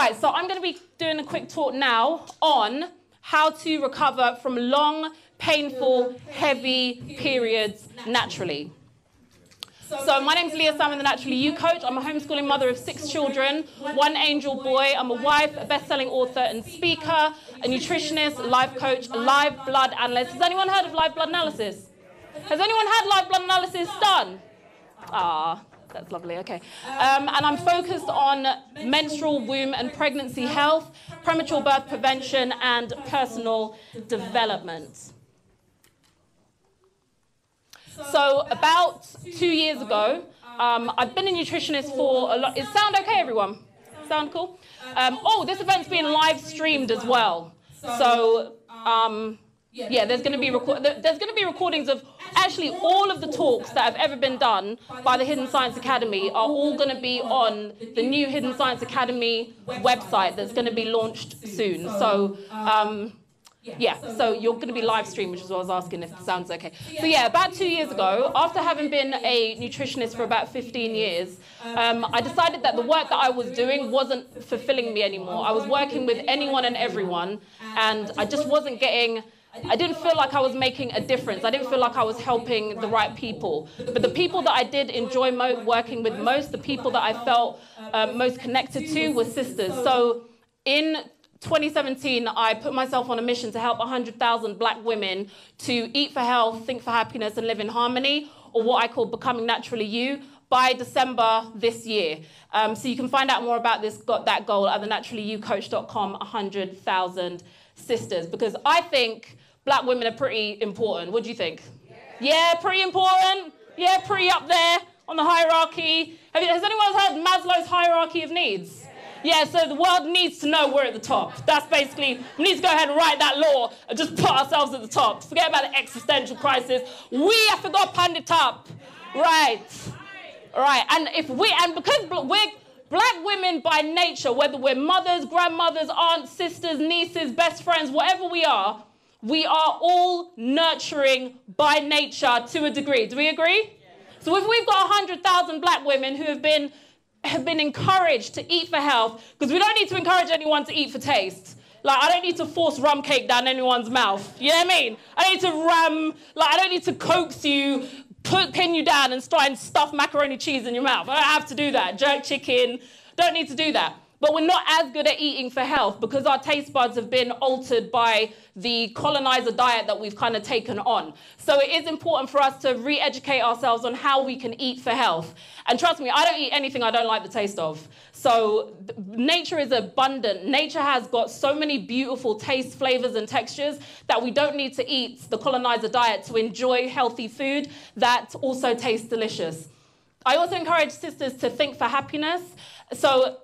Right, so I'm going to be doing a quick talk now on how to recover from long, painful, heavy periods naturally. So my name's Leah Salmon, the Naturally You coach. I'm a homeschooling mother of six children, one angel boy. I'm a wife, a best-selling author and speaker, a nutritionist, life coach, a live blood analyst. Has anyone heard of live blood analysis? Has anyone had live blood analysis done? Ah, that's lovely, okay. Um, and I'm focused on menstrual, womb and pregnancy health, premature birth prevention and personal development. So about two years ago, um, I've been a nutritionist for a lot. Is sound okay, everyone? Sound cool? Um, oh, this event's being live streamed as well. So um, yeah, there's going to be record- there's going to be recordings of actually all of the talks that have ever been done by the Hidden Science Academy are all going to be on the new Hidden Science Academy website that's going to be launched soon. So. Um, yeah, so you're going to be live stream, which is what I was asking if it sounds okay. So yeah, about two years ago, after having been a nutritionist for about 15 years, um, I decided that the work that I was doing wasn't fulfilling me anymore. I was working with anyone and everyone, and I just wasn't getting I didn't feel like I was making a difference. I didn't feel like I was helping the right people. But the people that I did enjoy working with most, the people that I felt uh, most connected to were sisters. So in 2017, I put myself on a mission to help 100,000 black women to eat for health, think for happiness, and live in harmony, or what I call becoming naturally you, by December this year. Um, so you can find out more about this, got that goal at thenaturallyyoucoach.com, 100,000 sisters, because I think black women are pretty important. What do you think? Yeah, yeah pretty important. Yeah, pretty up there on the hierarchy. You, has anyone heard Maslow's hierarchy of needs? Yeah, so the world needs to know we're at the top. That's basically, we need to go ahead and write that law and just put ourselves at the top. Forget about the existential crisis. We have to go pan the top. Right. Right. And if we, and because we're, black women by nature, whether we're mothers, grandmothers, aunts, sisters, nieces, best friends, whatever we are, we are all nurturing by nature to a degree. Do we agree? So if we've got 100,000 black women who have been, have been encouraged to eat for health, because we don't need to encourage anyone to eat for taste. Like, I don't need to force rum cake down anyone's mouth. You know what I mean? I don't need to ram, like, I don't need to coax you, put, pin you down and try and stuff macaroni cheese in your mouth. I don't have to do that. Jerk chicken, don't need to do that. But we're not as good at eating for health because our taste buds have been altered by the colonizer diet that we've kind of taken on. So it is important for us to re educate ourselves on how we can eat for health. And trust me, I don't eat anything I don't like the taste of. So nature is abundant. Nature has got so many beautiful tastes, flavors, and textures that we don't need to eat the colonizer diet to enjoy healthy food that also tastes delicious. I also encourage sisters to think for happiness. So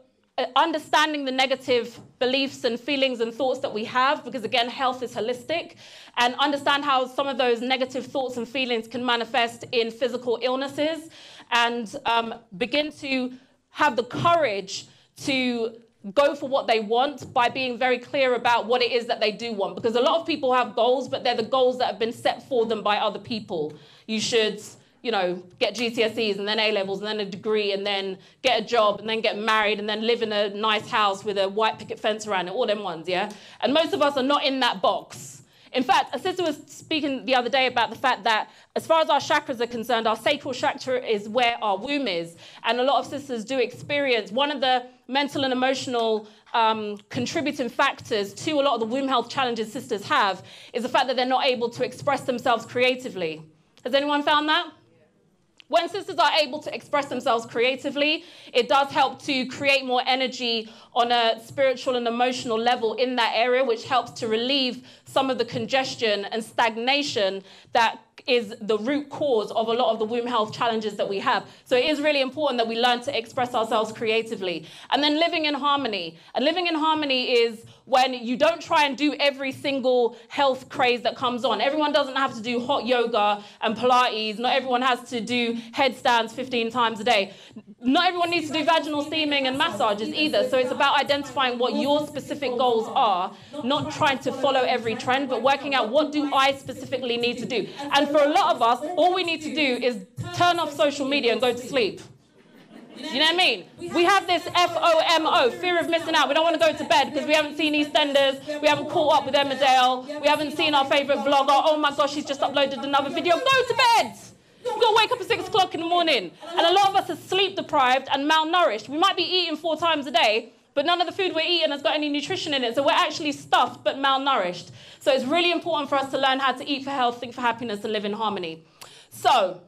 understanding the negative beliefs and feelings and thoughts that we have, because again, health is holistic, and understand how some of those negative thoughts and feelings can manifest in physical illnesses, and um, begin to have the courage to go for what they want by being very clear about what it is that they do want. Because a lot of people have goals, but they're the goals that have been set for them by other people. You should you know, get GCSEs and then A levels and then a degree and then get a job and then get married and then live in a nice house with a white picket fence around it, all them ones, yeah? And most of us are not in that box. In fact, a sister was speaking the other day about the fact that as far as our chakras are concerned, our sacral chakra is where our womb is. And a lot of sisters do experience one of the mental and emotional um, contributing factors to a lot of the womb health challenges sisters have is the fact that they're not able to express themselves creatively. Has anyone found that? When sisters are able to express themselves creatively, it does help to create more energy on a spiritual and emotional level in that area, which helps to relieve some of the congestion and stagnation that is the root cause of a lot of the womb health challenges that we have. So it is really important that we learn to express ourselves creatively. And then living in harmony. And living in harmony is when you don't try and do every single health craze that comes on. Everyone doesn't have to do hot yoga and Pilates. Not everyone has to do headstands 15 times a day. Not everyone needs to do vaginal steaming and massages either. So it's about identifying what your specific goals are, not trying to follow every trend, but working out what do I specifically need to do. And for a lot of us, all we need to do is turn off social media and go to sleep. You know what I mean? We have this FOMO, fear of missing out. We don't want to go to bed because we haven't seen EastEnders, we haven't caught up with Emmerdale, we haven't seen our favourite vlogger. Oh my gosh, she's just uploaded another video. Go to bed! You've got to wake up at six o'clock in the morning. And a lot of us are sleep deprived and malnourished. We might be eating four times a day, but none of the food we're eating has got any nutrition in it. So we're actually stuffed but malnourished. So it's really important for us to learn how to eat for health, think for happiness, and live in harmony. So,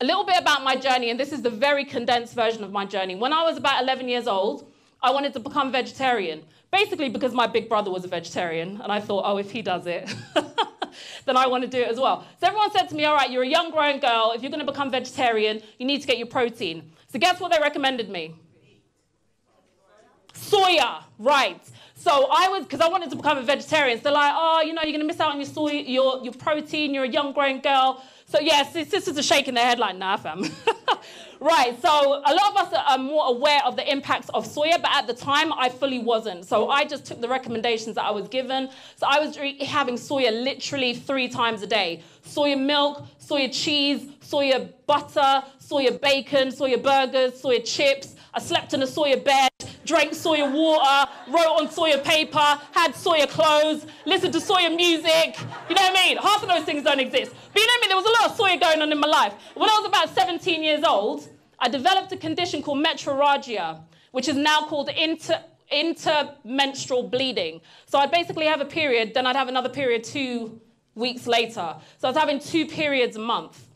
a little bit about my journey, and this is the very condensed version of my journey. When I was about 11 years old, I wanted to become vegetarian. Basically, because my big brother was a vegetarian, and I thought, oh, if he does it, then I want to do it as well. So everyone said to me, all right, you're a young grown girl. If you're going to become vegetarian, you need to get your protein. So guess what they recommended me? Soya, right. So I was, because I wanted to become a vegetarian. So like, oh, you know, you're to miss out on your soy, your, your protein. You're a young grown girl. So yes, sisters are shaking their head like, nah, fam. right, so a lot of us are more aware of the impacts of soya, but at the time I fully wasn't. So I just took the recommendations that I was given. So I was having soya literally three times a day. Soya milk, soya cheese, soya butter, soya bacon, soya burgers, soya chips. I slept in a soya bed, drank soya water, wrote on soya paper, had soya clothes, listened to soya music. You know what I mean? Half of those things don't exist. But you know what I mean? There was a lot of soya going on in my life. When I was about 17 years old, I developed a condition called metrorrhagia, which is now called inter intermenstrual bleeding. So I'd basically have a period, then I'd have another period two weeks later. So I was having two periods a month.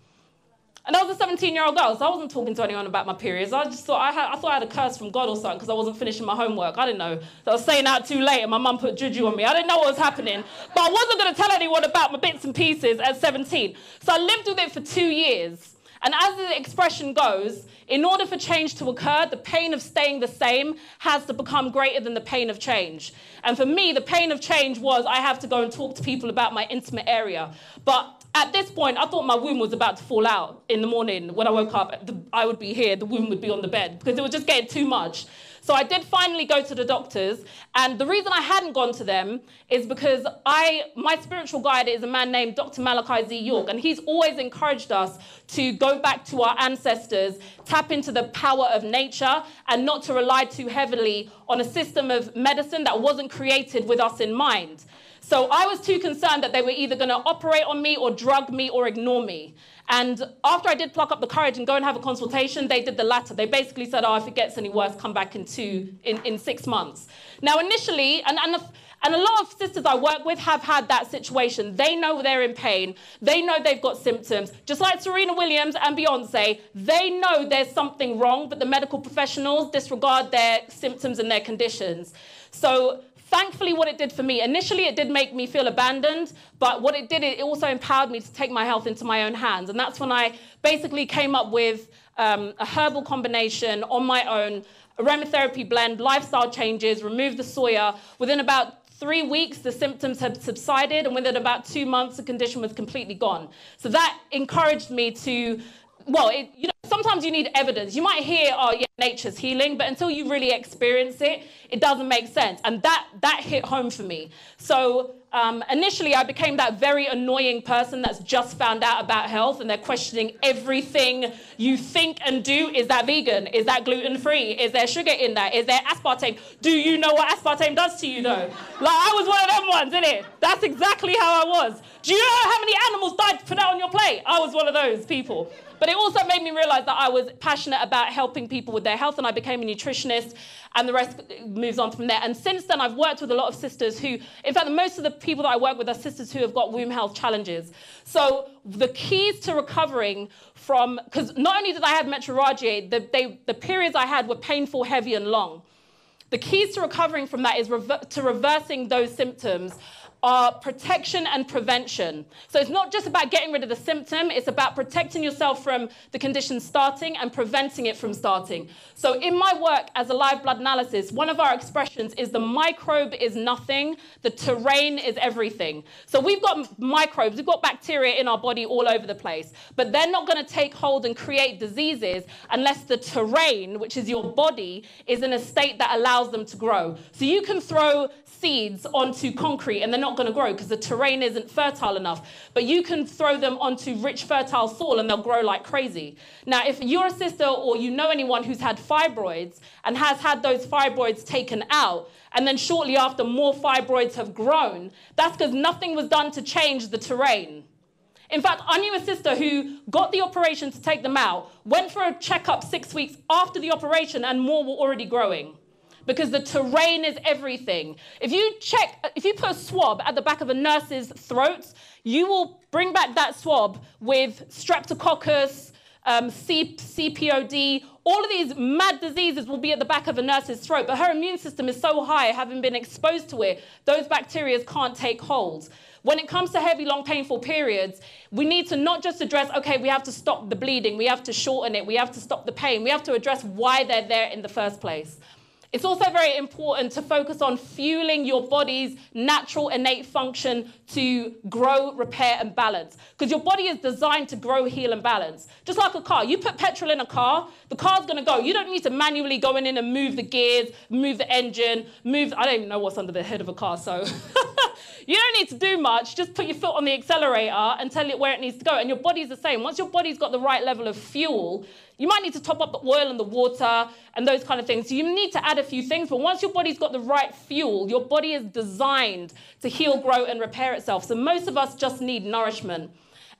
And I was a 17 year old girl, so I wasn't talking to anyone about my periods. I just thought I, had, I thought I had a curse from God or something because I wasn't finishing my homework. I didn't know. So I was staying out too late and my mum put juju on me. I didn't know what was happening. But I wasn't going to tell anyone about my bits and pieces at 17. So I lived with it for two years. And as the expression goes, in order for change to occur, the pain of staying the same has to become greater than the pain of change. And for me, the pain of change was I have to go and talk to people about my intimate area. But at this point, I thought my womb was about to fall out in the morning. When I woke up, the, I would be here, the womb would be on the bed because it was just getting too much. So I did finally go to the doctors, and the reason I hadn't gone to them is because I, my spiritual guide is a man named Dr. Malachi Z. York, and he's always encouraged us to go back to our ancestors, tap into the power of nature, and not to rely too heavily on a system of medicine that wasn't created with us in mind. So I was too concerned that they were either going to operate on me or drug me or ignore me. And after I did pluck up the courage and go and have a consultation, they did the latter. They basically said, oh, if it gets any worse, come back in two, in, in six months. Now, initially, and, and, and a lot of sisters I work with have had that situation. They know they're in pain. They know they've got symptoms. Just like Serena Williams and Beyonce, they know there's something wrong, but the medical professionals disregard their symptoms and their conditions. So thankfully, what it did for me, initially it did make me feel abandoned, but what it did, it also empowered me to take my health into my own hands. And that's when I basically came up with um, a herbal combination on my own, aromatherapy blend, lifestyle changes, removed the soya. Within about three weeks, the symptoms had subsided, and within about two months, the condition was completely gone. So that encouraged me to well, it, you know, sometimes you need evidence. You might hear, oh, yeah, nature's healing, but until you really experience it, it doesn't make sense. And that, that hit home for me. So um, initially, I became that very annoying person that's just found out about health and they're questioning everything you think and do. Is that vegan? Is that gluten free? Is there sugar in that? Is there aspartame? Do you know what aspartame does to you, though? Like, I was one of them ones, isn't it? That's exactly how I was. Do you know how many animals died to put that on your plate? I was one of those people. But it also made me realize that I was passionate about helping people with their health, and I became a nutritionist, and the rest moves on from there. And since then, I've worked with a lot of sisters who, in fact, most of the people that I work with are sisters who have got womb health challenges. So the keys to recovering from, because not only did I have metrorrhagia, the, they, the periods I had were painful, heavy, and long. The keys to recovering from that is rever to reversing those symptoms are protection and prevention. So it's not just about getting rid of the symptom, it's about protecting yourself from the condition starting and preventing it from starting. So in my work as a live blood analysis, one of our expressions is the microbe is nothing, the terrain is everything. So we've got microbes, we've got bacteria in our body all over the place, but they're not going to take hold and create diseases unless the terrain, which is your body, is in a state that allows them to grow. So you can throw seeds onto concrete and they're not going to grow because the terrain isn't fertile enough. But you can throw them onto rich, fertile soil and they'll grow like crazy. Now, if you're a sister or you know anyone who's had fibroids and has had those fibroids taken out, and then shortly after more fibroids have grown, that's because nothing was done to change the terrain. In fact, I knew a sister who got the operation to take them out, went for a checkup six weeks after the operation, and more were already growing. Because the terrain is everything. If you check, if you put a swab at the back of a nurse's throat, you will bring back that swab with streptococcus, um, C- CPOD, all of these mad diseases will be at the back of a nurse's throat, but her immune system is so high, having been exposed to it, those bacteria can't take hold. When it comes to heavy, long, painful periods, we need to not just address, okay, we have to stop the bleeding, we have to shorten it, we have to stop the pain, we have to address why they're there in the first place. It's also very important to focus on fueling your body's natural innate function to grow, repair, and balance. Because your body is designed to grow, heal, and balance. Just like a car. You put petrol in a car, the car's gonna go. You don't need to manually go in and move the gears, move the engine, move, I don't even know what's under the hood of a car, so. you don't need to do much. Just put your foot on the accelerator and tell it where it needs to go. And your body's the same. Once your body's got the right level of fuel, you might need to top up the oil and the water and those kind of things. So you need to add a few things, but once your body's got the right fuel, your body is designed to heal, grow, and repair itself. So most of us just need nourishment.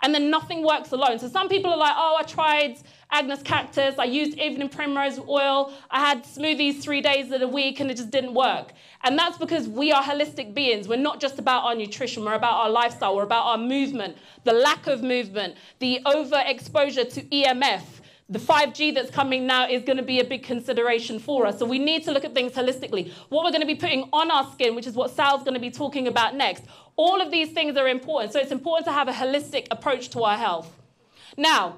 And then nothing works alone. So some people are like, oh, I tried Agnus castus, I used evening primrose oil, I had smoothies three days of a week, and it just didn't work. And that's because we are holistic beings. We're not just about our nutrition, we're about our lifestyle, we're about our movement, the lack of movement, the overexposure to EMF the 5G that's coming now is going to be a big consideration for us. So we need to look at things holistically. What we're going to be putting on our skin, which is what Sal's going to be talking about next, all of these things are important. So it's important to have a holistic approach to our health. Now,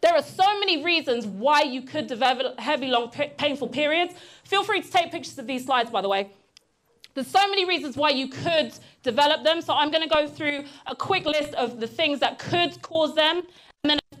there are so many reasons why you could develop heavy, long, painful periods. Feel free to take pictures of these slides, by the way. There's so many reasons why you could develop them. So I'm going to go through a quick list of the things that could cause them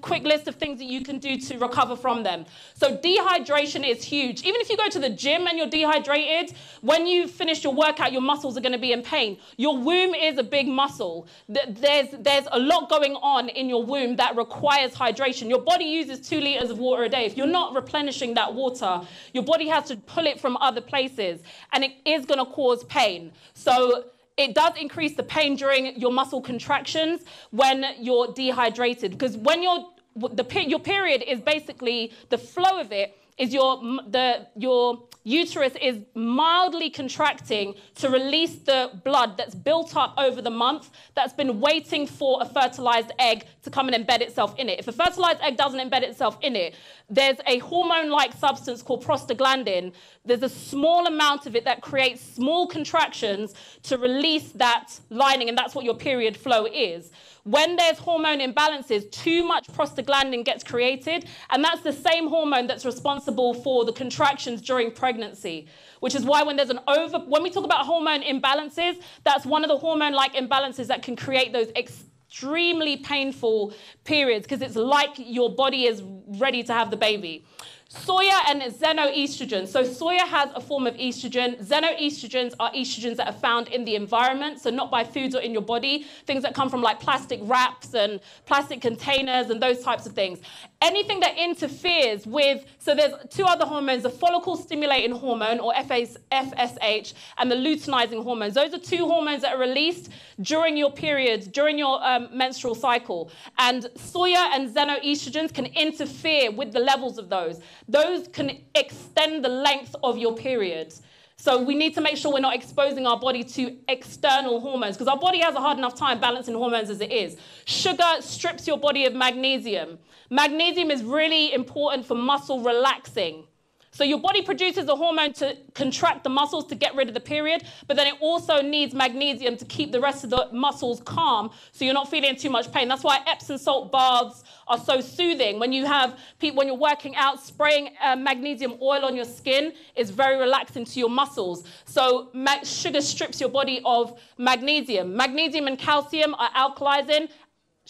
quick list of things that you can do to recover from them. So dehydration is huge. Even if you go to the gym and you're dehydrated, when you finish your workout, your muscles are going to be in pain. Your womb is a big muscle. There's, there's a lot going on in your womb that requires hydration. Your body uses two liters of water a day. If you're not replenishing that water, your body has to pull it from other places, and it is going to cause pain. So it does increase the pain during your muscle contractions when you're dehydrated. Because when you're the, your period is basically the flow of it is your the your uterus is mildly contracting to release the blood that's built up over the month that's been waiting for a fertilized egg to come and embed itself in it. If a fertilized egg doesn't embed itself in it, there's a hormone like substance called prostaglandin. There's a small amount of it that creates small contractions to release that lining, and that's what your period flow is. When there's hormone imbalances, too much prostaglandin gets created, and that's the same hormone that's responsible for the contractions during pregnancy. Which is why when there's an over, when we talk about hormone imbalances, that's one of the hormone-like imbalances that can create those extremely painful periods because it's like your body is ready to have the baby. Soya and xenoestrogen. So soya has a form of estrogen. Xenoestrogens are estrogens that are found in the environment, so not by foods or in your body. Things that come from like plastic wraps and plastic containers and those types of things. Anything that interferes with, so there's two other hormones, the follicle stimulating hormone or FSH and the luteinizing hormones. Those are two hormones that are released during your periods, during your um, menstrual cycle. And soya and xenoestrogens can interfere with the levels of those those can extend the length of your periods. So we need to make sure we're not exposing our body to external hormones because our body has a hard enough time balancing hormones as it is. Sugar strips your body of magnesium. Magnesium is really important for muscle relaxing. So your body produces a hormone to contract the muscles to get rid of the period, but then it also needs magnesium to keep the rest of the muscles calm so you're not feeling too much pain. That's why Epsom salt baths are so soothing. When you have people, when you're working out, spraying uh, magnesium oil on your skin is very relaxing to your muscles. So sugar strips your body of magnesium. Magnesium and calcium are alkalizing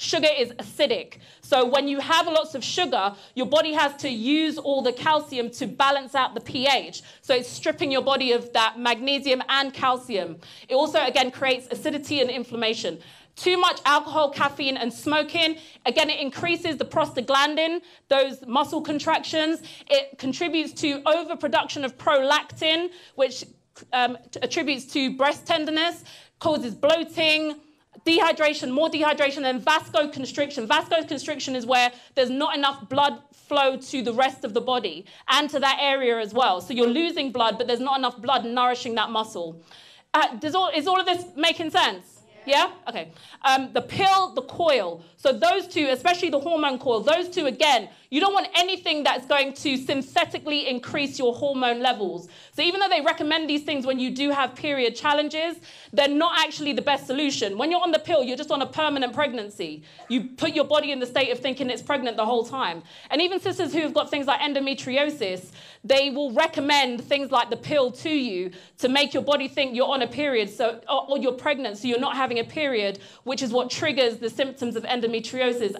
sugar is acidic. So when you have lots of sugar, your body has to use all the calcium to balance out the pH. So it's stripping your body of that magnesium and calcium. It also, again, creates acidity and inflammation. Too much alcohol, caffeine, and smoking, again, it increases the prostaglandin, those muscle contractions. It contributes to overproduction of prolactin, which um, attributes to breast tenderness, causes bloating, dehydration, more dehydration, and vasoconstriction. Vasoconstriction is where there's not enough blood flow to the rest of the body and to that area as well. So you're losing blood, but there's not enough blood nourishing that muscle. Uh, does all, is all of this making sense? Yeah? Okay. Um, the pill, the coil. So those two, especially the hormone coil, those two, again, you don't want anything that's going to synthetically increase your hormone levels. So even though they recommend these things when you do have period challenges, they're not actually the best solution. When you're on the pill, you're just on a permanent pregnancy. You put your body in the state of thinking it's pregnant the whole time. And even sisters who have got things like endometriosis, they will recommend things like the pill to you to make your body think you're on a period so, or, or you're pregnant, so you're not having a period, which is what triggers the symptoms of endometriosis.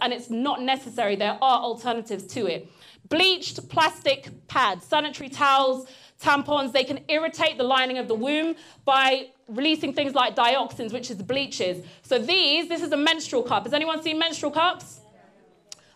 And it's not necessary. There are alternatives to it. Bleached plastic pads, sanitary towels, tampons, they can irritate the lining of the womb by releasing things like dioxins, which is bleaches. So these, this is a menstrual cup. Has anyone seen menstrual cups?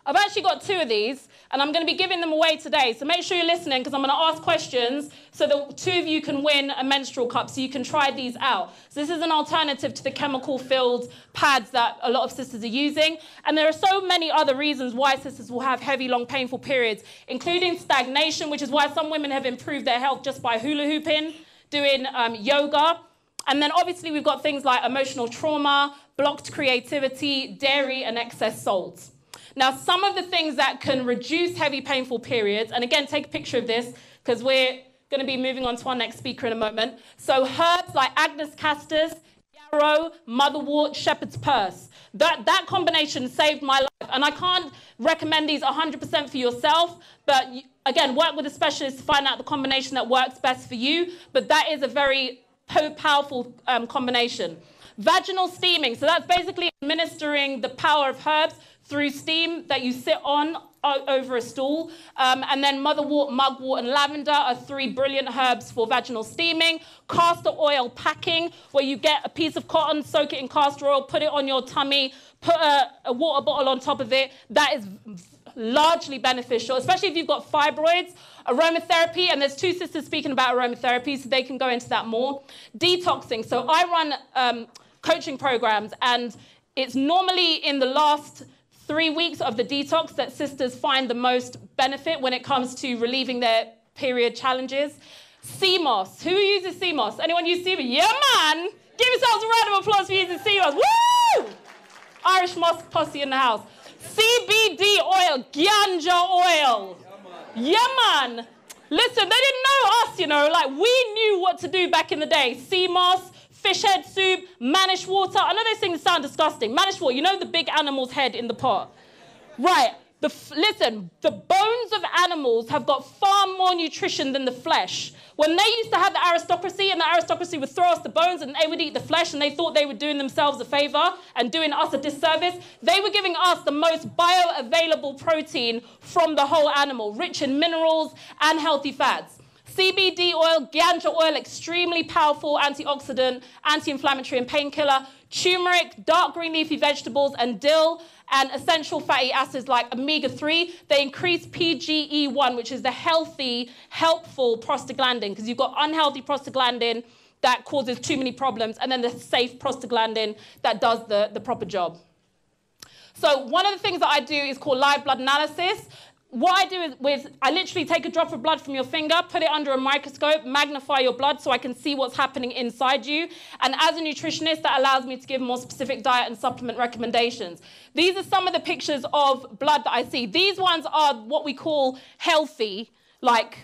I've actually got two of these and I'm going to be giving them away today. So make sure you're listening because I'm going to ask questions so that two of you can win a menstrual cup so you can try these out. So this is an alternative to the chemical filled pads that a lot of sisters are using. And there are so many other reasons why sisters will have heavy, long, painful periods, including stagnation, which is why some women have improved their health just by hula hooping, doing um, yoga. And then obviously we've got things like emotional trauma, blocked creativity, dairy, and excess salt. Now, some of the things that can reduce heavy, painful periods, and again, take a picture of this because we're going to be moving on to our next speaker in a moment. So, herbs like Agnus castus, yarrow, motherwort, shepherd's purse. That, that combination saved my life. And I can't recommend these 100% for yourself, but again, work with a specialist to find out the combination that works best for you. But that is a very powerful um, combination. Vaginal steaming. So that's basically administering the power of herbs through steam that you sit on over a stool. Um, and then motherwort, mugwort, and lavender are three brilliant herbs for vaginal steaming. Castor oil packing, where you get a piece of cotton, soak it in castor oil, put it on your tummy, put a, a water bottle on top of it. That is largely beneficial, especially if you've got fibroids. Aromatherapy, and there's two sisters speaking about aromatherapy, so they can go into that more. Detoxing. So I run um, coaching programs, and it's normally in the last three weeks of the detox that sisters find the most benefit when it comes to relieving their period challenges. sea moss. Who uses sea moss? Anyone use moss? Yeah, man. Give yourselves a round of applause for using sea moss. Woo! Irish moss posse in the house. CBD oil, ganja oil. Yeah, man. Listen, they didn't know us, you know. Like, we knew what to do back in the day. Moss, fish head soup, mannish water. I know those things sound disgusting. Mannish water, you know the big animal's head in the pot. Right. The listen, the bones of animals have got far more nutrition than the flesh. When they used to have the aristocracy, and the aristocracy would throw us the bones and they would eat the flesh, and they thought they were doing themselves a favor and doing us a disservice, they were giving us the most bioavailable protein from the whole animal, rich in minerals and healthy fats. CBD oil, ganja oil, extremely powerful antioxidant, anti-inflammatory and painkiller. Turmeric, dark green leafy vegetables, and dill, and essential fatty acids like omega-3. They increase PGE1, which is the healthy, helpful prostaglandin, because you've got unhealthy prostaglandin that causes too many problems, and then the safe prostaglandin that does the, the proper job. So one of the things that I do is called live blood analysis what I do is with, I literally take a drop of blood from your finger, put it under a microscope, magnify your blood so I can see what's happening inside you. And as a nutritionist, that allows me to give more specific diet and supplement recommendations. These are some of the pictures of blood that I see. These ones are what we call healthy, like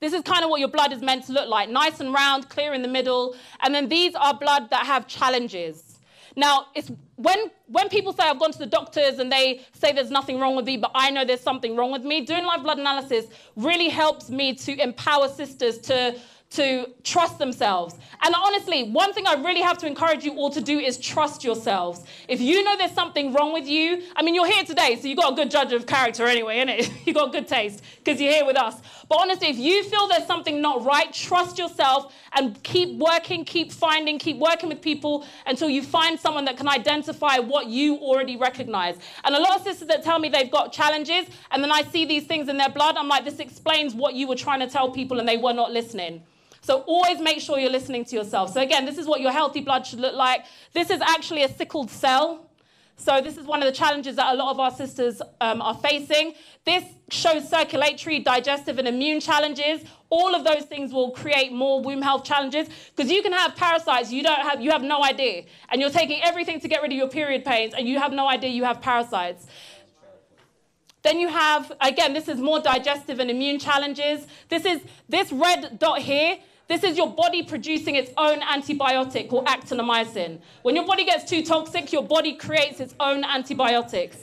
this is kind of what your blood is meant to look like, nice and round, clear in the middle. And then these are blood that have challenges. Now, it's when, when people say I've gone to the doctors and they say there's nothing wrong with me, but I know there's something wrong with me, doing live blood analysis really helps me to empower sisters to to trust themselves. And honestly, one thing I really have to encourage you all to do is trust yourselves. If you know there's something wrong with you, I mean, you're here today, so you got a good judge of character anyway, innit? you got good taste because you're here with us. But honestly, if you feel there's something not right, trust yourself and keep working, keep finding, keep working with people until you find someone that can identify what you already recognize. And a lot of sisters that tell me they've got challenges, and then I see these things in their blood, I'm like, this explains what you were trying to tell people and they were not listening. So always make sure you're listening to yourself. So again, this is what your healthy blood should look like. This is actually a sickled cell. So this is one of the challenges that a lot of our sisters um, are facing. This shows circulatory, digestive, and immune challenges. All of those things will create more womb health challenges because you can have parasites you don't have, you have no idea, and you're taking everything to get rid of your period pains, and you have no idea you have parasites. Then you have, again, this is more digestive and immune challenges. This is this red dot here this is your body producing its own antibiotic called actinomycin. When your body gets too toxic, your body creates its own antibiotics.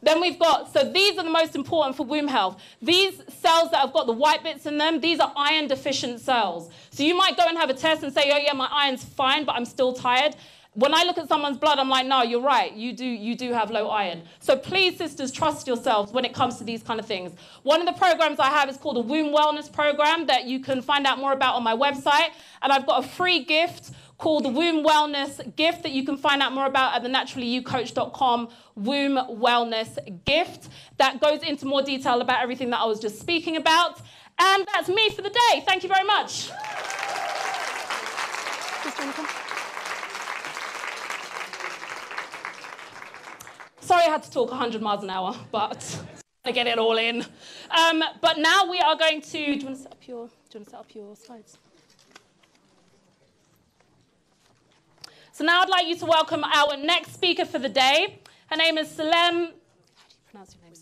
Then we've got, so these are the most important for womb health. These cells that have got the white bits in them, these are iron deficient cells. So you might go and have a test and say, oh yeah, my iron's fine, but I'm still tired when I look at someone's blood, I'm like, no, you're right. You do, you do have low iron. So please, sisters, trust yourselves when it comes to these kind of things. One of the programs I have is called a womb wellness program that you can find out more about on my website. And I've got a free gift called the Womb Wellness Gift that you can find out more about at the naturallyyoucoach.com Womb Wellness Gift that goes into more detail about everything that I was just speaking about. And that's me for the day. Thank you very much. Sorry I had to talk 100 miles an hour, but to get it all in. Um, but now we are going to. Do you want to set up your? Do you want to set up your slides? So now I'd like you to welcome our next speaker for the day. Her name is Salem. How do you pronounce your name?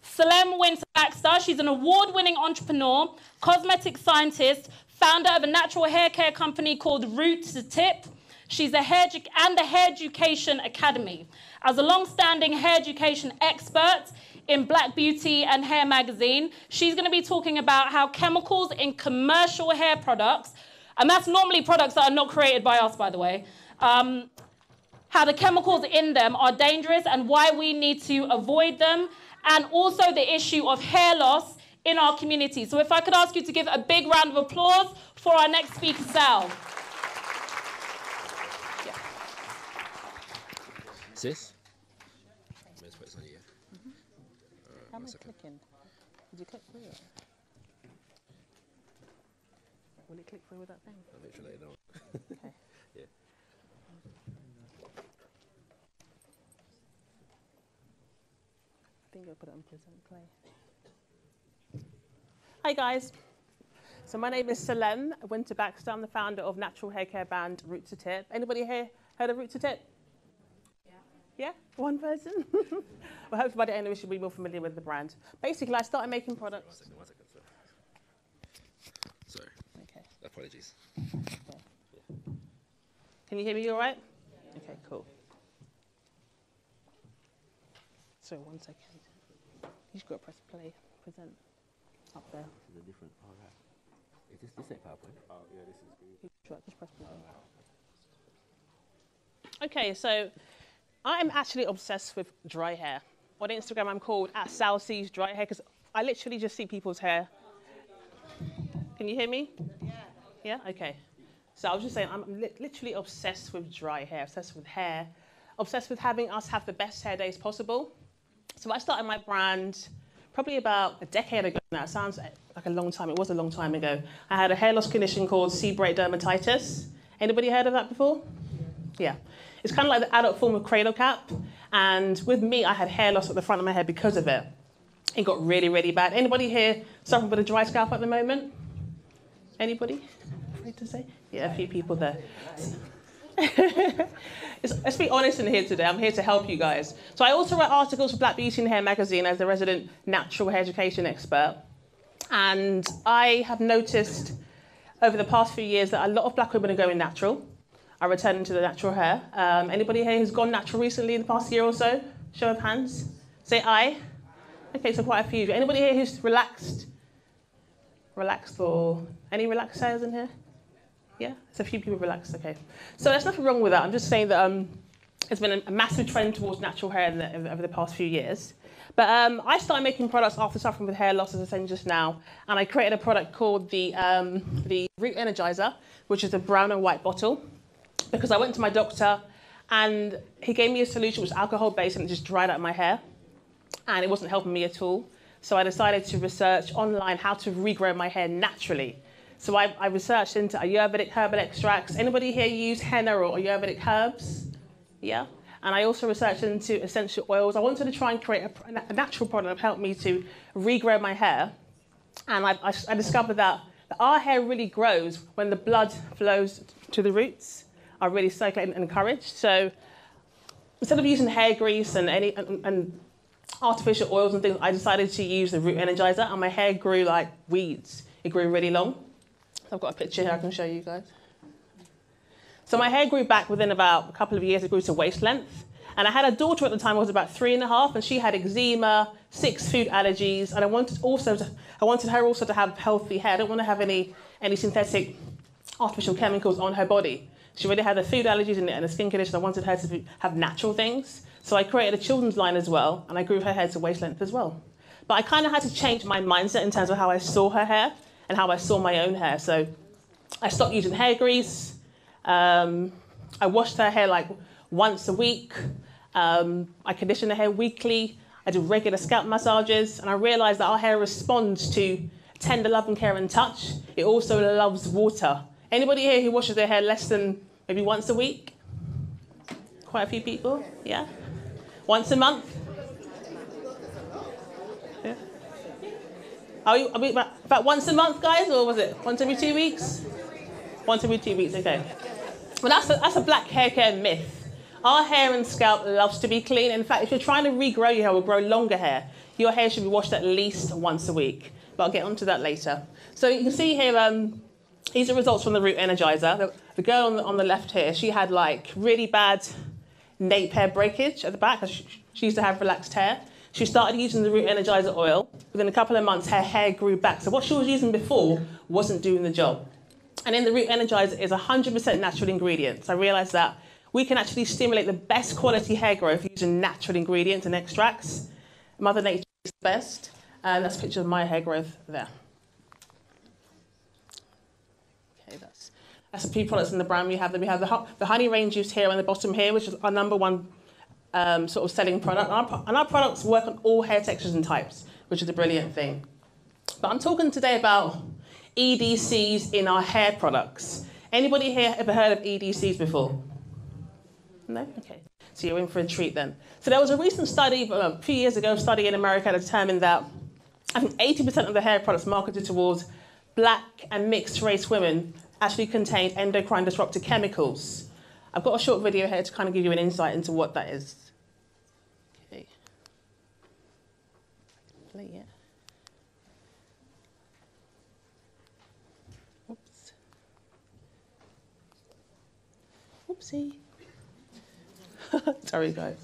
Salem Winter Baxter. She's an award-winning entrepreneur, cosmetic scientist, founder of a natural hair care company called Root to Tip. She's a hair and a hair education academy. As a long-standing hair education expert in Black Beauty and Hair magazine, she's going to be talking about how chemicals in commercial hair products, and that's normally products that are not created by us, by the way, um, how the chemicals in them are dangerous and why we need to avoid them, and also the issue of hair loss in our community. So if I could ask you to give a big round of applause for our next speaker, Sal. Sis? am I clicking? Did you click through it? Will it click through with that thing? I'll literally don't. okay. yeah. I think I'll put it on present play. Hi guys. So my name is Salem Winter Baxter. I'm the founder of natural hair care brand Root to Tip. Anybody here heard of Root to Tip? Yeah, one person. well, hopefully by the end of it, should be more familiar with the brand. Basically, I started making products. One second, one second, sorry. Sorry. Okay. Apologies. okay. Can you hear me all right? Yeah. Okay, cool. So one second. You just got to press play, present, up there. This is a different, all right. Is this, this ain't PowerPoint? Oh, yeah, this is good. Just press play. Okay, so I'm actually obsessed with dry hair. On Instagram, I'm called at Sal Dry Hair because I literally just see people's hair. Can you hear me? Yeah. Yeah? Okay. So I was just saying, I'm li literally obsessed with dry hair, obsessed with hair, obsessed with having us have the best hair days possible. So I started my brand probably about a decade ago now. It sounds like a long time. It was a long time ago. I had a hair loss condition called seborrheic dermatitis. Anybody heard of that before? Yeah. It's kind of like the adult form of cradle cap. And with me, I had hair loss at the front of my head because of it. It got really, really bad. Anybody here suffering with a dry scalp at the moment? Anybody? Afraid to say? Yeah, a few people there. let's be honest in here today. I'm here to help you guys. So I also write articles for Black Beauty and Hair magazine as the resident natural hair education expert. And I have noticed over the past few years that a lot of black women are going natural are returning to the natural hair. Um, anybody here who's gone natural recently in the past year or so? Show of hands. Say aye. Okay, so quite a few. Anybody here who's relaxed? Relaxed or Any relaxed hairs in here? Yeah, there's a few people relaxed. Okay, so there's nothing wrong with that. I'm just saying that um, there's been a massive trend towards natural hair the, over the past few years. But um, I started making products after suffering with hair loss, as I said just now, and I created a product called the, um, the Root Energizer, which is a brown and white bottle, because I went to my doctor and he gave me a solution which was alcohol based and it just dried out my hair, and it wasn't helping me at all. So I decided to research online how to regrow my hair naturally. So I, I researched into Ayurvedic herbal extracts. Anybody here use henna or Ayurvedic herbs? Yeah? And I also researched into essential oils. I wanted to try and create a, a natural product that helped me to regrow my hair. And I, I, I discovered that, that our hair really grows when the blood flows to the roots, are really circulated and encouraged. So instead of using hair grease and, any, and, and artificial oils and things, I decided to use the root energizer, and my hair grew like weeds. It grew really long. I've got a picture here I can show you guys. So my hair grew back within about a couple of years. It grew to waist length. And I had a daughter at the time who was about three and a half, and she had eczema, six food allergies, and I wanted also to, I wanted her also to have healthy hair. I don't want to have any any synthetic artificial chemicals on her body. She already had a food allergies and, and a skin condition. I wanted her to be, have natural things. So I created a children's line as well, and I grew her hair to waist length as well. But I kind of had to change my mindset in terms of how I saw her hair and how I saw my own hair. So I stopped using hair grease. Um, I washed her hair like once a week. Um, I conditioned her hair weekly. I did regular scalp massages, and I realized that our hair responds to tender love and care and touch. It also loves water. Anybody here who washes their hair less than maybe once a week? Quite a few people, yeah? Once a month? Yeah. Are, you, are we about, about once a month, guys, or was it once every two weeks? Once every two weeks, okay. Well, that's a, that's a black hair care myth. Our hair and scalp loves to be clean. In fact, if you're trying to regrow your hair or grow longer hair, your hair should be washed at least once a week. But I'll get onto that later. So you can see here, um, these are results from the Root Energizer. The, girl on the, on the, left here, she had like really bad nape hair breakage at the back. She, she used to have relaxed hair. She started using the Root Energizer oil. Within a couple of months, her hair grew back. So what she was using before wasn't doing the job. And in the Root Energizer is 100% natural ingredients. I realized that we can actually stimulate the best quality hair growth using natural ingredients and extracts. Mother Nature is the best. And that's a picture of my hair growth there. Okay, a few products in the brand we have. Then we have the, the honey rain juice here on the bottom here, which is our number one um, sort of selling product. And our, and our products work on all hair textures and types, which is a brilliant thing. But I'm talking today about EDCs in our hair products. Anybody here ever heard of EDCs before? No? Okay. So you're in for a treat then. So there was a recent study, a few years ago, a study in America that determined that I think 80% of the hair products marketed towards black and mixed race women actually contain endocrine disruptor chemicals. I've got a short video here to kind of give you an insight into what that is. Okay. Play it. Oops. Oopsie. Sorry, guys.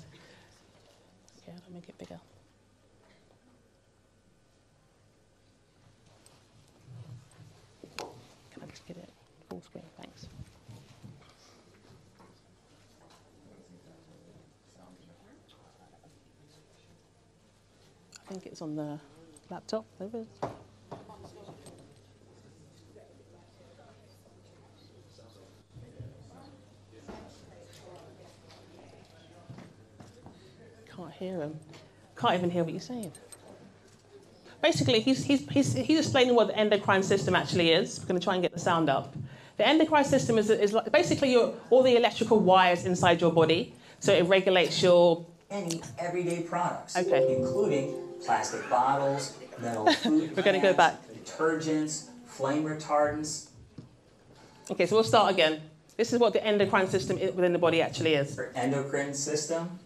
Okay, I'll make it bigger. Can I just get it full screen? Thanks. On the laptop. There it is. Can't hear him. Can't even hear what you're saying. Basically, he's, he's, he's, he's explaining what the endocrine system actually is. I'm going to try and get the sound up. The endocrine system is, is like basically your, all the electrical wires inside your body. So it regulates your... Any everyday products, okay. including plastic bottles, metal food We're going to go back. detergents, flame retardants. Okay, so we'll start again. This is what the endocrine system within the body actually is. Endocrine system,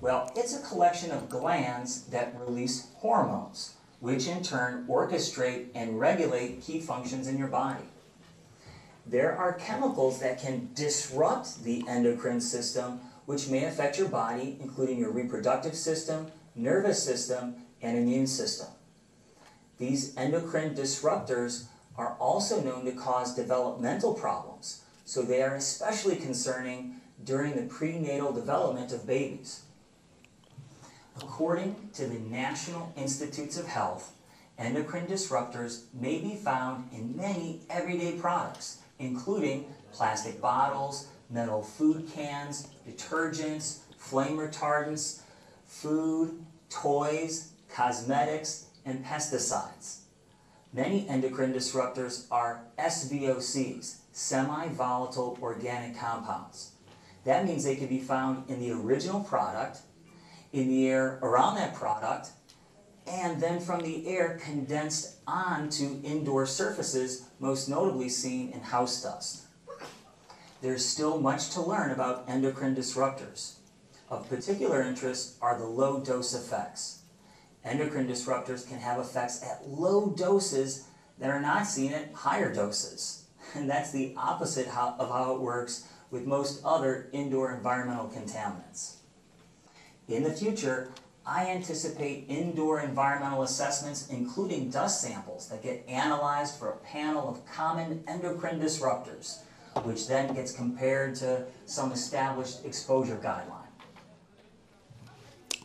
well, it's a collection of glands that release hormones, which in turn orchestrate and regulate key functions in your body. There are chemicals that can disrupt the endocrine system, which may affect your body, including your reproductive system, nervous system, and immune system. These endocrine disruptors are also known to cause developmental problems, so they are especially concerning during the prenatal development of babies. According to the National Institutes of Health, endocrine disruptors may be found in many everyday products, including plastic bottles, metal food cans, detergents, flame retardants, food, toys, cosmetics, and pesticides. Many endocrine disruptors are SVOCs, semi-volatile organic compounds. That means they can be found in the original product, in the air around that product, and then from the air condensed onto indoor surfaces, most notably seen in house dust. There's still much to learn about endocrine disruptors. Of particular interest are the low dose effects. Endocrine disruptors can have effects at low doses that are not seen at higher doses. And that's the opposite of how it works with most other indoor environmental contaminants. In the future, I anticipate indoor environmental assessments, including dust samples that get analyzed for a panel of common endocrine disruptors, which then gets compared to some established exposure guideline.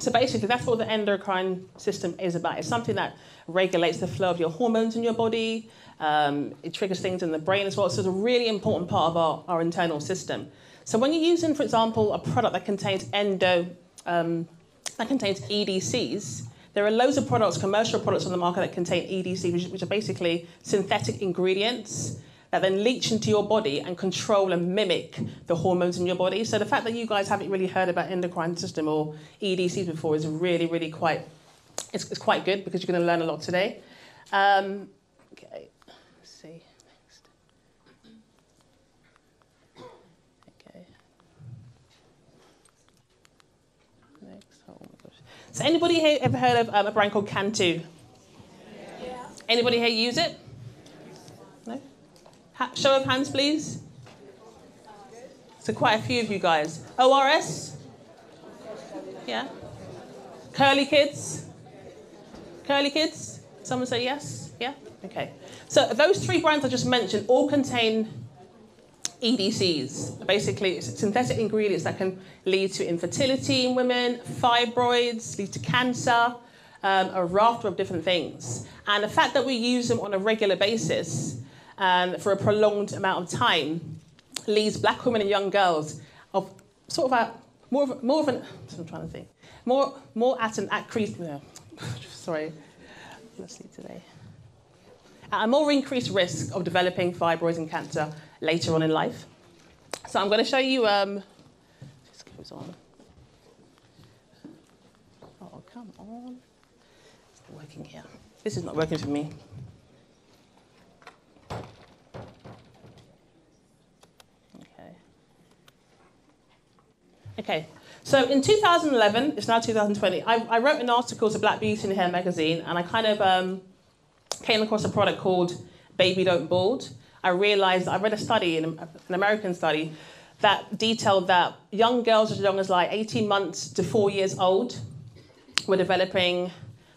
So basically, that's what the endocrine system is about. It's something that regulates the flow of your hormones in your body. Um, it triggers things in the brain as well. So it's a really important part of our, our internal system. So when you're using, for example, a product that contains endo um, that contains EDCs. There are loads of products, commercial products on the market that contain EDC, which, which are basically synthetic ingredients that then leach into your body and control and mimic the hormones in your body. So the fact that you guys haven't really heard about endocrine system or EDCs before is really, really quite, it's, it's quite good because you're going to learn a lot today. Um, okay. Next. Oh my gosh. So anybody here ever heard of um, a brand called Cantu? Yeah. Anybody here use it? Ha- show of hands, please. So quite a few of you guys. ORS? Yeah. Curly Kids? Curly Kids? Someone say yes? Yeah? Okay. So those three brands I just mentioned all contain EDCs, basically synthetic ingredients that can lead to infertility in women, fibroids, lead to cancer, um, a raft of different things. And the fact that we use them on a regular basis um, for a prolonged amount of time leaves black women and young girls of sort of a more of, more of an I'm trying to think more more at an at crease no, sorry let's see today at a more increased risk of developing fibroids and cancer later on in life. So I'm going to show you. Um, this goes on. Oh, come on. It's not working here. This is not working for me. Okay. Okay. So in 2011, it's now 2020, I, I wrote an article to Black Beauty and Hair magazine, and I kind of um, came across a product called Baby Don't Bald. I realized I read a study, an American study, that detailed that young girls as young as like 18 months to four years old were developing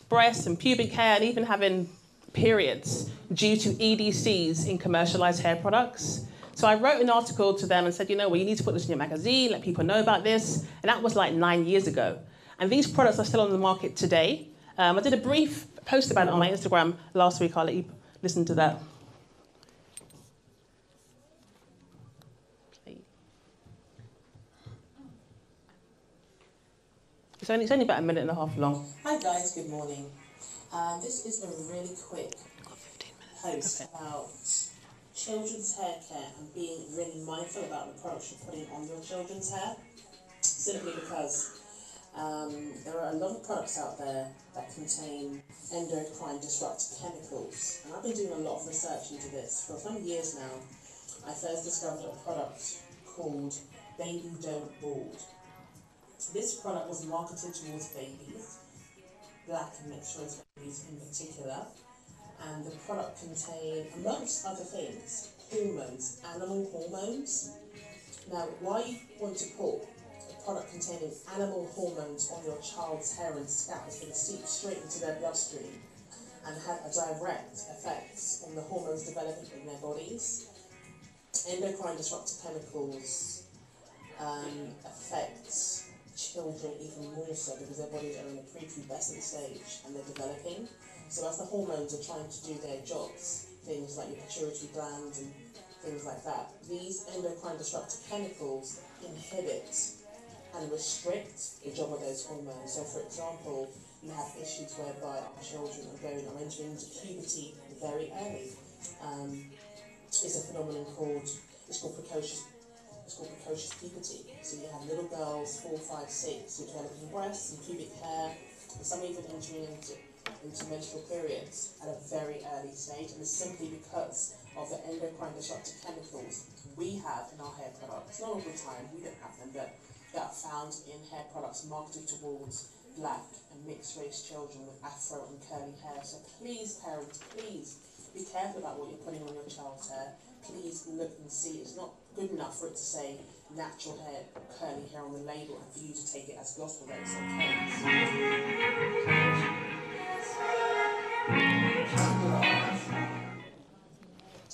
breasts and pubic hair and even having periods due to EDCs in commercialized hair products. So I wrote an article to them and said, you know, well, you need to put this in your magazine, let people know about this. And that was like nine years ago. And these products are still on the market today. Um, I did a brief post about it on my Instagram last week. I'll let you listen to that. It's only, it's only about a minute and a half long. Hi guys, good morning. Uh, this is a really quick post okay. about children's hair care and being really mindful about the products you're putting on your children's hair. Simply because um, there are a lot of products out there that contain endocrine disruptor chemicals. And I've been doing a lot of research into this. For some years now, I first discovered a product called Baby Don't Bald. This product was marketed towards babies, black and mixed race babies in particular, and the product contained, amongst other things, hormones, animal hormones. Now, why you want to put a product containing animal hormones on your child's hair and scalp is going to seep straight into their bloodstream and have a direct effect on the hormones developing in their bodies. Endocrine disruptor chemicals um, affect children even more so because their bodies are in a prepubescent stage and they're developing. So as the hormones are trying to do their jobs, things like your pituitary glands and things like that, these endocrine disruptor chemicals inhibit and restrict the job of those hormones. So for example, you have issues whereby our children are going are entering into puberty very early. Um, it's a phenomenon called it's called precocious it's called precocious puberty. So you have little girls, four, five, six, who are developing breasts and pubic hair, and some even entering into, into menstrual periods at a very early stage, and it's simply because of the endocrine disruptor chemicals we have in our hair products. Not all the time, we don't have them, but that are found in hair products marketed towards black and mixed race children with afro and curly hair. So please, parents, please be careful about what you're putting on your child's hair. Please look and see. It's not good enough for it to say natural hair, curly hair on the label and for you to take it as gospel that it's okay.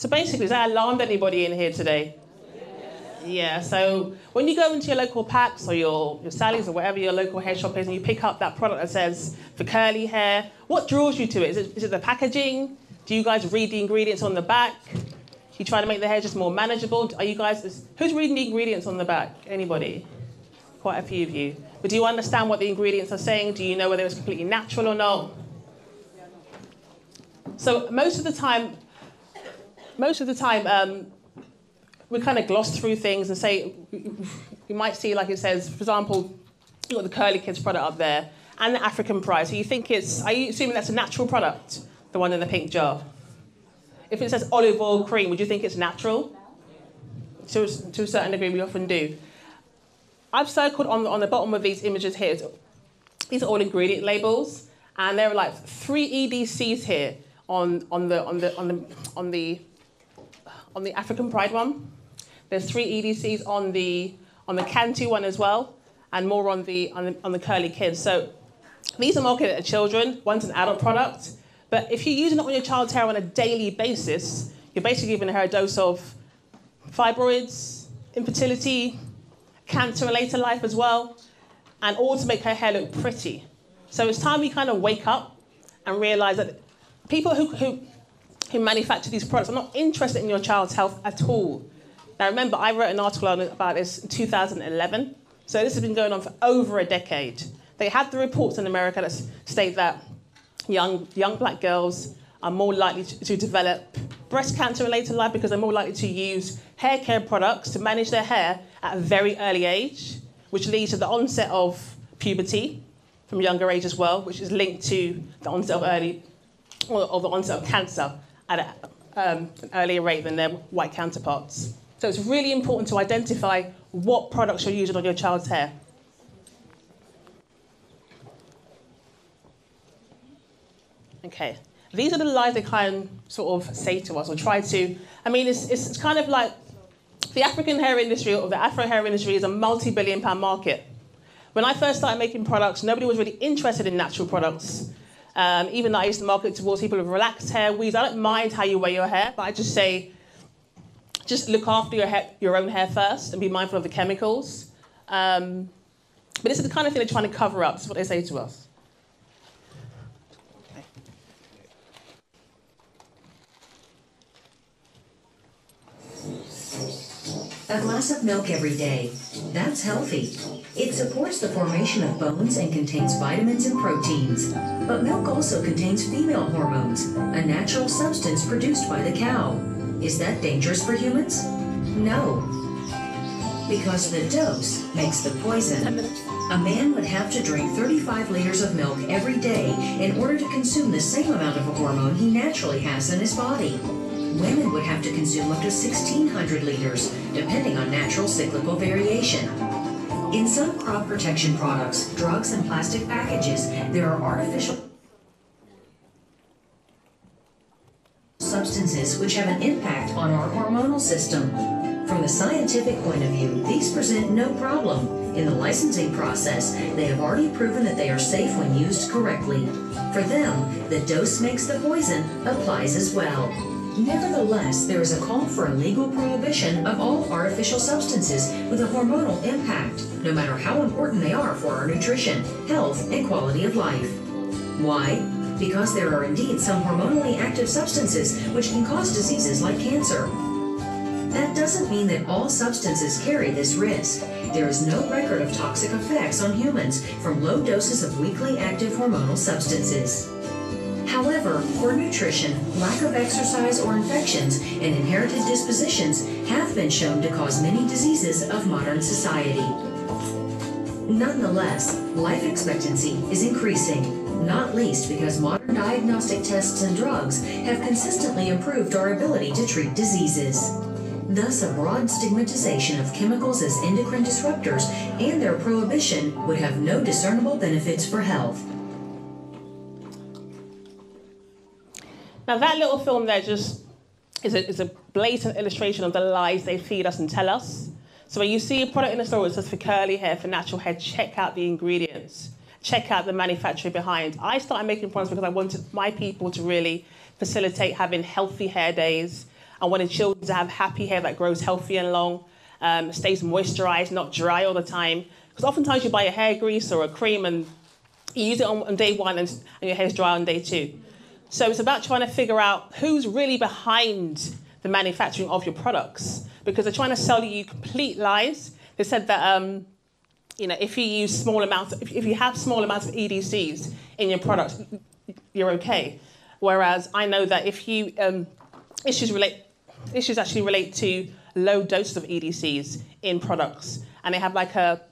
So basically, has that alarmed anybody in here today? Yeah, so when you go into your local Pak's or your, your Sally's or whatever your local hair shop is and you pick up that product that says for curly hair, what draws you to it? Is it, is it the packaging? Do you guys read the ingredients on the back? You try to make the hair just more manageable. Are you guys, who's reading the ingredients on the back? Anybody? Quite a few of you. But do you understand what the ingredients are saying? Do you know whether it's completely natural or not? So most of the time, most of the time, um, we kind of gloss through things and say, you might see, like it says, for example, you've got the Curly Kids product up there and the African Pride. So you think it's, are you assuming that's a natural product, the one in the pink jar? If it says olive oil cream, would you think it's natural? To, to a certain degree, we often do. I've circled on, on the bottom of these images here, these are all ingredient labels, and there are like three EDCs here on, on, the, on, the, on, the, on, the, on the African Pride one. There's three EDCs on the, on the Cantu one as well, and more on the, on the, on the Curly Kids. So these are marketed at children, one's an adult product, but if you're using it on your child's hair on a daily basis, you're basically giving her a dose of fibroids, infertility, cancer in later life as well, and all to make her hair look pretty. So it's time we kind of wake up and realize that people who, who, who manufacture these products I'm not interested in your child's health at all. Now, remember, I wrote an article on about this in 2011, so this has been going on for over a decade. They had the reports in America that state that young, young black girls are more likely to, to develop breast cancer in later life because they're more likely to use hair care products to manage their hair at a very early age, which leads to the onset of puberty from younger age as well, which is linked to the onset of early or the onset of cancer at um, an earlier rate than their white counterparts. So it's really important to identify what products you're using on your child's hair. Okay, these are the lies they kind of sort of say to us or try to. I mean, it's, it's kind of like the African hair industry or the Afro hair industry is a multi billion pound market. When I first started making products, nobody was really interested in natural products. Um, even though I used to market towards people with relaxed hair, weaves, I don't mind how you wear your hair, but I just say, just look after your, hair, your own hair first and be mindful of the chemicals. Um, but this is the kind of thing they're trying to cover up. This is what they say to us. A glass of milk every day. That's healthy. It supports the formation of bones and contains vitamins and proteins. But milk also contains female hormones, a natural substance produced by the cow. Is that dangerous for humans? No. Because the dose makes the poison. A man would have to drink 35 liters of milk every day in order to consume the same amount of a hormone he naturally has in his body women would have to consume up to 1,600 liters, depending on natural cyclical variation. In some crop protection products, drugs, and plastic packages, there are artificial substances which have an impact on our hormonal system. From the scientific point of view, these present no problem. In the licensing process, they have already proven that they are safe when used correctly. For them, the dose makes the poison applies as well. Nevertheless, there is a call for a legal prohibition of all artificial substances with a hormonal impact, no matter how important they are for our nutrition, health, and quality of life. Why? Because there are indeed some hormonally active substances which can cause diseases like cancer. That doesn't mean that all substances carry this risk. There is no record of toxic effects on humans from low doses of weakly active hormonal substances. However, poor nutrition, lack of exercise or infections, and inherited dispositions have been shown to cause many diseases of modern society. Nonetheless, life expectancy is increasing, not least because modern diagnostic tests and drugs have consistently improved our ability to treat diseases. Thus, a broad stigmatization of chemicals as endocrine disruptors and their prohibition would have no discernible benefits for health. Now, that little film there just is a, is a blatant illustration of the lies they feed us and tell us. So, when you see a product in the store that says for curly hair, for natural hair, check out the ingredients, check out the manufacturer behind. I started making products because I wanted my people to really facilitate having healthy hair days. I wanted children to have happy hair that grows healthy and long, um, stays moisturized, not dry all the time. Because oftentimes you buy a hair grease or a cream and you use it on, on day one and, and your hair's dry on day two. So it's about trying to figure out who's really behind the manufacturing of your products because they're trying to sell you complete lies. They said that um, you know if you use small amounts, if, if you have small amounts of EDCs in your products, you're okay. Whereas I know that if you um, issues relate issues actually relate to low doses of EDCs in products, and they have like a,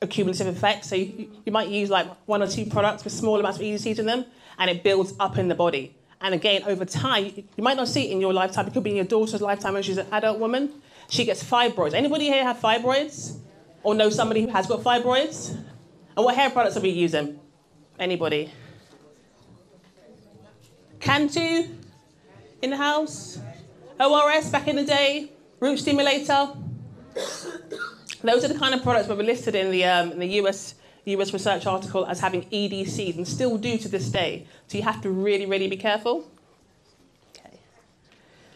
a cumulative effect. So you, you might use like one or two products with small amounts of EDCs in them, and it builds up in the body. And again, over time, you might not see it in your lifetime. It could be in your daughter's lifetime when she's an adult woman. She gets fibroids. Anybody here have fibroids? Or know somebody who has got fibroids? And what hair products are we using? Anybody? Cantu in the house? ORS back in the day? Root stimulator? Those are the kind of products that were listed in the, um, in the US US research article as having EDCs and still do to this day. So you have to really, really be careful. Okay.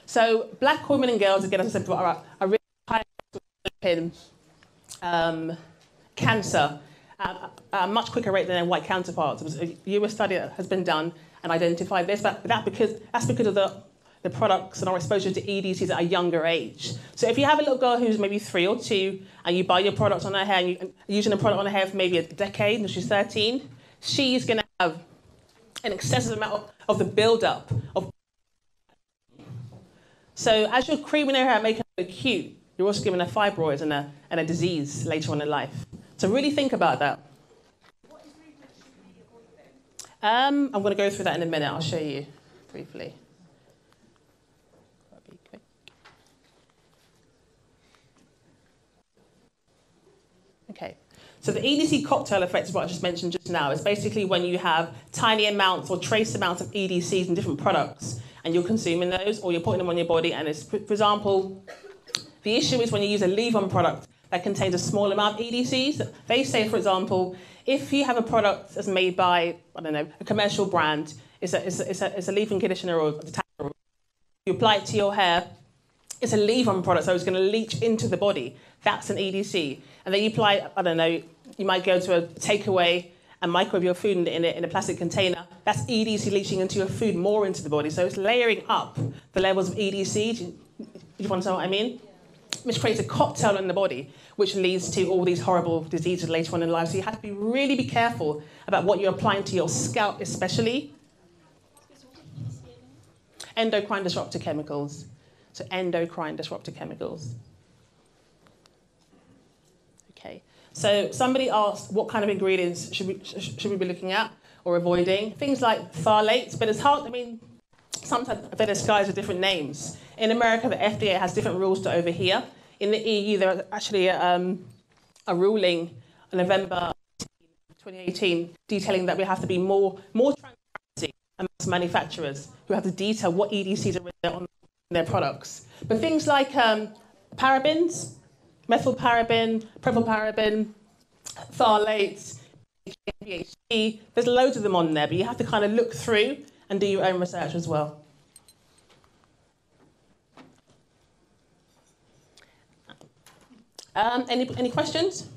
So black women and girls, again, as I said, are, are really high in um, cancer at a much quicker rate than their white counterparts. A US study that has been done and identified this, but that because, that's because of the the products and our exposure to EDCs at a younger age. So if you have a little girl who's maybe three or two and you buy your product on her hair and you're using a product on her hair for maybe a decade and she's 13, she's going to have an excessive amount of, of the build-up of so as you're creaming her hair, making her cute, you're also giving her fibroids and a, and a disease later on in life. So really think about that. Um, I'm going to go through that in a minute. I'll show you briefly. Okay. So the EDC cocktail effect is what I just mentioned just now. It's basically when you have tiny amounts or trace amounts of EDCs in different products and you're consuming those or you're putting them on your body. And it's, for example, the issue is when you use a leave-on product that contains a small amount of EDCs. They say, for example, if you have a product that's made by, I don't know, a commercial brand, it's a, it's a, it's a, it's a leave-in conditioner or a you apply it to your hair, it's a leave-on product, so it's going to leach into the body. That's an EDC. And then you apply, I don't know, you might go to a takeaway and microwave your food in a, in a plastic container. That's EDC leaching into your food more into the body. So it's layering up the levels of EDC. Do you, do you want to know what I mean? Which creates a cocktail in the body, which leads to all these horrible diseases later on in life. So you have to be really be careful about what you're applying to your scalp, especially. Endocrine disruptor chemicals. So endocrine disruptor chemicals. Okay. So somebody asked what kind of ingredients should we, should we be looking at or avoiding? Things like phthalates, but it's hard, I mean, sometimes they're disguised with different names. In America, the FDA has different rules to over here. In the EU, there's actually a, um, a ruling in November 2018 detailing that we have to be more, more transparency amongst manufacturers who have to detail what EDCs are on their products. But things like um, parabens, methylparaben, propylparaben, phthalates, PHP. There's loads of them on there, but you have to kind of look through and do your own research as well. Um, any, any questions?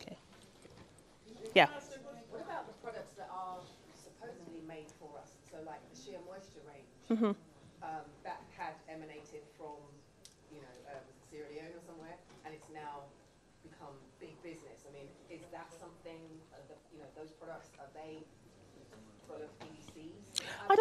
Okay. Yeah. What about the products that are supposedly made for us? So like the Shea Moisture range, Mhm. um, that had emanated from, you know, uh, Sierra Leone or somewhere, and it's now become big business. I mean, is that something, uh, that, you know, those products, are they full of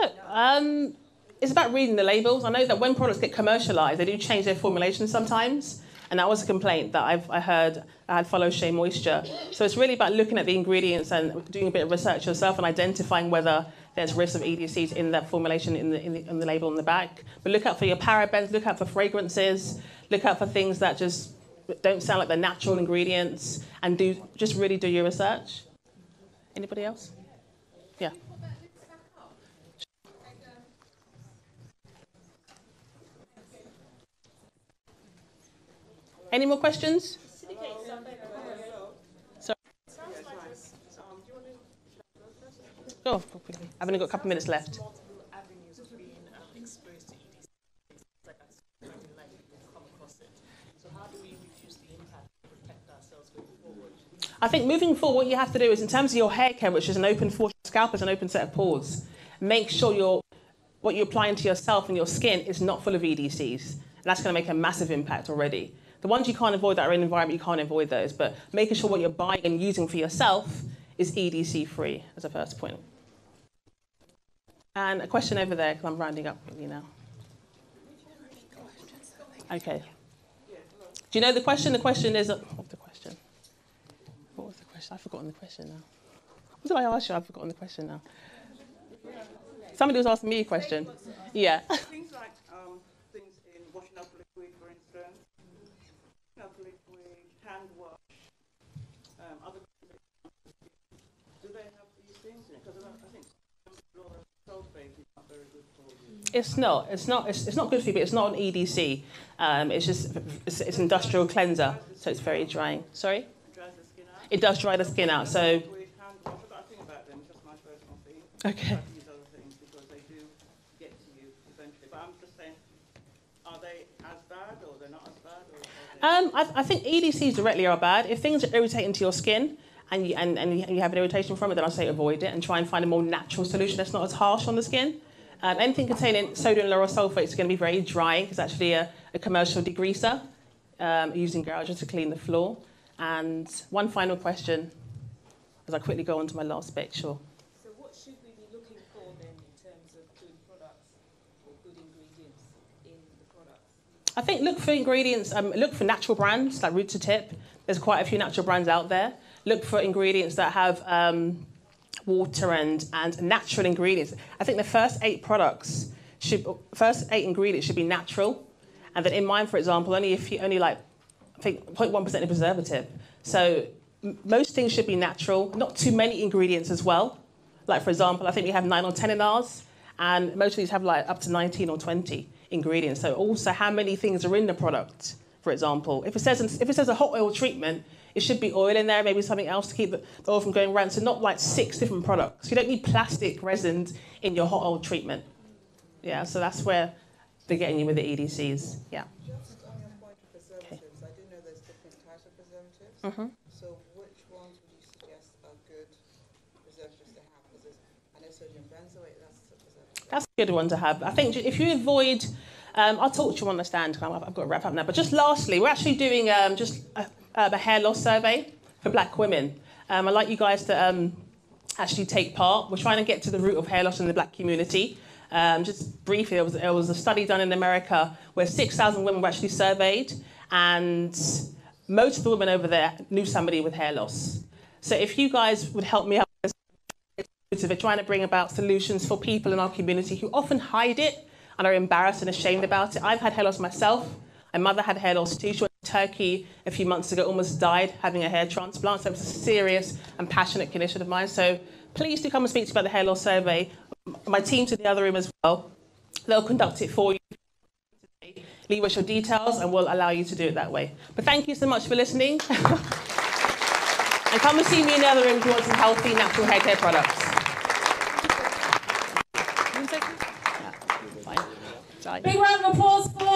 EDCs? Um, it's about reading the labels. I know that when products get commercialized, they do change their formulation sometimes, and that was a complaint that I've I heard. I had follow Shea Moisture. So it's really about looking at the ingredients and doing a bit of research yourself and identifying whether there's risk of EDCs in that formulation in the, in the, in the label on the back. But look out for your parabens. Look out for fragrances. Look out for things that just don't sound like they're natural ingredients, and do just really do your research. Anybody else? Yeah. Any more questions? Sorry. Go quickly. I've only got a couple of minutes left. I think moving forward, what you have to do is, in terms of your hair care, which is an open for scalp is an open set of pores, make sure your what you're applying to yourself and your skin is not full of EDCs. And that's going to make a massive impact already. The ones you can't avoid that are in the environment, you can't avoid those. But making sure what you're buying and using for yourself is EDC free as a first point. And a question over there, because I'm rounding up really now. Okay. Do you know the question? The question is, what was the question? What was the question? I've forgotten the question now. What did I ask you? I've forgotten the question now. Somebody was asking me a question. Yeah. Things like um, things in washing up liquid, for instance, washing up liquid, hand wash, um, other do they have these things in it? Because I, I think sulfate is not very good for you. It's not. It's not. It's, it's not good for you, but it's not an EDC. Um, it's just it's, it's industrial cleanser, so it's very drying. Sorry. It dries the skin out. It does dry the skin out. So. Okay. Um, I, I think EDCs directly are bad. If things are irritating to your skin and you, and, and you have an irritation from it, then I say avoid it and try and find a more natural solution that's not as harsh on the skin. Um, anything containing sodium lauryl sulfate is going to be very drying. It's actually a, a commercial degreaser um, using gouger to clean the floor. And one final question, as I quickly go on to my last bit, sure. So what should we be looking for then in terms of good products or good ingredients in the products? I think look for ingredients, um, look for natural brands like root to tip. There's quite a few natural brands out there. Look for ingredients that have um, water and, and natural ingredients. I think the first eight products should, first eight ingredients should be natural. And then in mine, for example, only if you only like, I think 0.1% of preservative. So most things should be natural, not too many ingredients as well. Like for example, I think we have nine or 10 in ours, and most of these have like up to 19 or 20 ingredients. So also how many things are in the product, for example. If it says, if it says a hot oil treatment, it should be oil in there, maybe something else to keep the oil from going rancid. So not like six different products. You don't need plastic resins in your hot oil treatment. Yeah, so that's where they're getting you with the EDCs. Yeah. Just on your point of preservatives, I do know there's different types of preservatives. Mhm. So which ones would you suggest are good preservatives to have? Because I know sodium benzoate, that's a preservative. That's a good one to have. I think if you avoid, um, I'll talk to you on the stand. I've I've got to wrap up now. But just lastly, we're actually doing um, just a, a hair loss survey for black women. Um, I'd like you guys to um, actually take part. We're trying to get to the root of hair loss in the black community. Um, just briefly, there was, was a study done in America where 6,000 women were actually surveyed, and most of the women over there knew somebody with hair loss. So if you guys would help me out of trying to bring about solutions for people in our community who often hide it and are embarrassed and ashamed about it. I've had hair loss myself. My mother had hair loss too. She Turkey a few months ago almost died having a hair transplant. So it's a serious and passionate condition of mine. So please do come and speak to me about the hair loss survey. My team's in the other room as well. They'll conduct it for you. Leave us your details and we'll allow you to do it that way. But thank you so much for listening. and come and see me in the other room if you want some healthy, natural hair care products. Big round of applause for